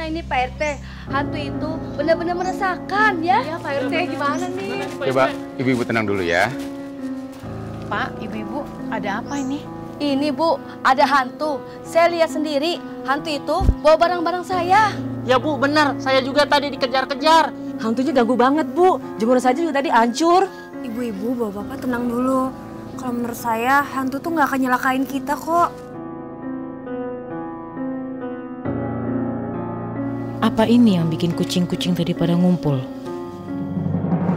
Karena ini Pak RT, hantu itu benar-benar meresahkan ya. Iya Pak RT gimana nih? Coba ibu-ibu tenang dulu ya. Pak, ibu-ibu ada apa ini? Ini Bu, ada hantu. Saya lihat sendiri, hantu itu bawa barang-barang saya. Ya Bu, benar. Saya juga tadi dikejar-kejar. Hantunya ganggu banget Bu, jemur saja juga tadi hancur. Ibu-ibu, bapak-bapak tenang dulu. Kalau menurut saya, hantu tuh nggak akan nyelakain kita kok. Apa ini yang bikin kucing-kucing tadi pada ngumpul?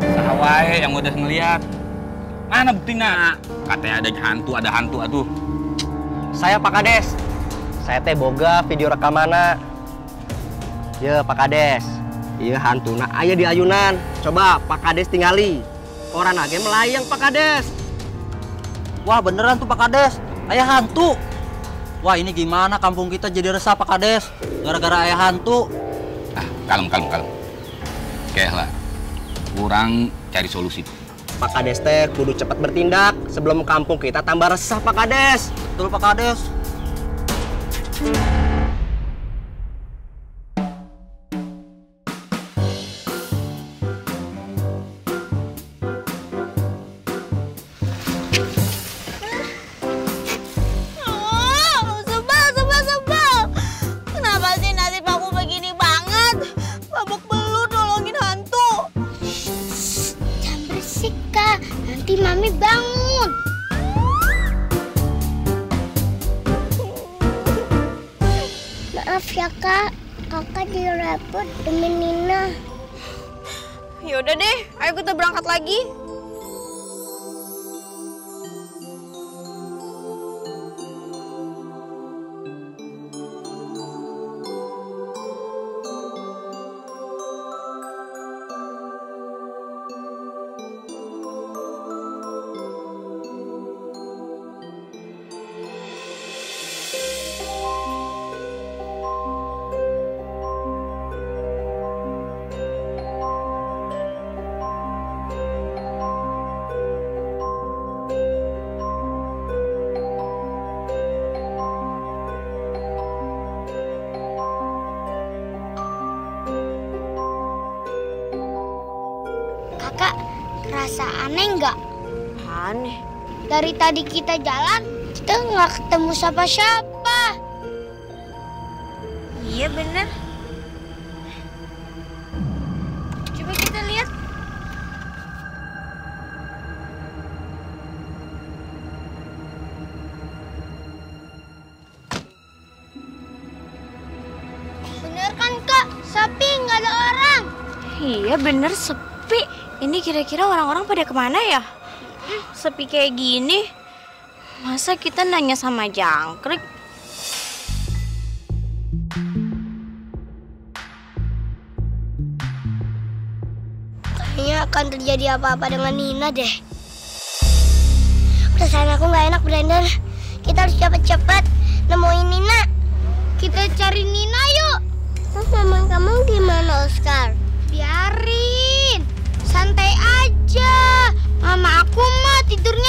Sahawai yang udah ngeliat. Mana buktinya? Katanya ada hantu, ada hantu atuh. Saya Pak Kades. Saya teh boga video rekamana. Ya Pak Kades. Iya hantu nah aya di ayunan. Coba Pak Kades tingali. Orang lagi melayang Pak Kades. Wah beneran tuh Pak Kades. Ayah hantu. Wah ini gimana kampung kita jadi resah Pak Kades. Gara-gara ayah hantu. Ah, kalem, kalem, kalem. Oke lah. Kurang cari solusi. Pak Kades teh kudu cepat bertindak sebelum kampung kita tambah resah Pak Kades. Betul Pak Kades. Berisik, Kak. Nanti Mami bangun. Maaf ya, Kak. Kakak direpot demi Nina. Yaudah deh, ayo kita berangkat lagi. Rasa aneh nggak? Aneh. Dari tadi kita jalan, kita nggak ketemu siapa-siapa. Iya bener. Coba kita lihat. Bener kan, Kak? Sepi, nggak ada orang. Iya bener sepi. Ini kira-kira orang-orang pada ke mana ya? Sepi kayak gini. Masa kita nanya sama jangkrik? Kayaknya akan terjadi apa-apa dengan Nina deh. Perasaan aku nggak enak, Brandon. Kita harus cepet-cepet nemuin Nina. Kita cari Nina yuk. Terus mama kamu gimana, Oscar? Tidurnya